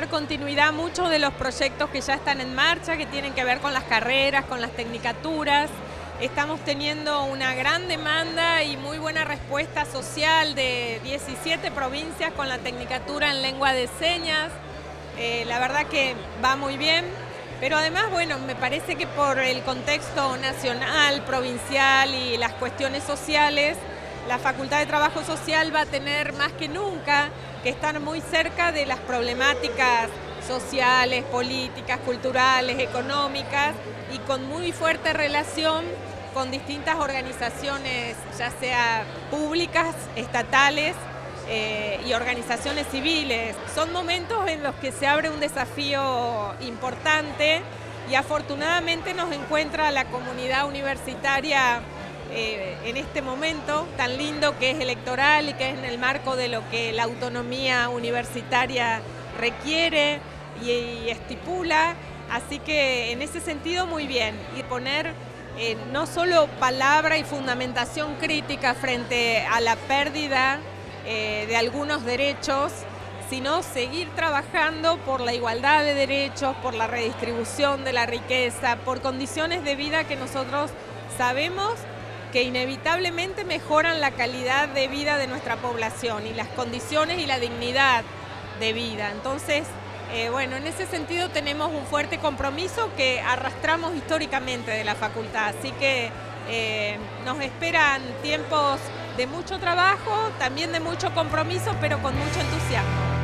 dar continuidad a muchos de los proyectos que ya están en marcha, que tienen que ver con las carreras, con las tecnicaturas. Estamos teniendo una gran demanda y muy buena respuesta social de 17 provincias con la tecnicatura en lengua de señas. Eh, la verdad que va muy bien, pero además, bueno, me parece que por el contexto nacional, provincial y las cuestiones sociales, la Facultad de Trabajo Social va a tener más que nunca que estar muy cerca de las problemáticas sociales, políticas, culturales, económicas y con muy fuerte relación con distintas organizaciones, ya sea públicas, estatales eh, y organizaciones civiles. Son momentos en los que se abre un desafío importante y afortunadamente nos encuentra la comunidad universitaria eh, en este momento tan lindo que es electoral y que es en el marco de lo que la autonomía universitaria requiere y, estipula. Así que en ese sentido muy bien. Y poner eh, no solo palabra y fundamentación crítica frente a la pérdida eh, de algunos derechos, sino seguir trabajando por la igualdad de derechos, por la redistribución de la riqueza, por condiciones de vida que nosotros sabemos que inevitablemente mejoran la calidad de vida de nuestra población y las condiciones y la dignidad de vida. Entonces, eh, bueno, en ese sentido tenemos un fuerte compromiso que arrastramos históricamente de la facultad, así que eh, nos esperan tiempos de mucho trabajo, también de mucho compromiso, pero con mucho entusiasmo.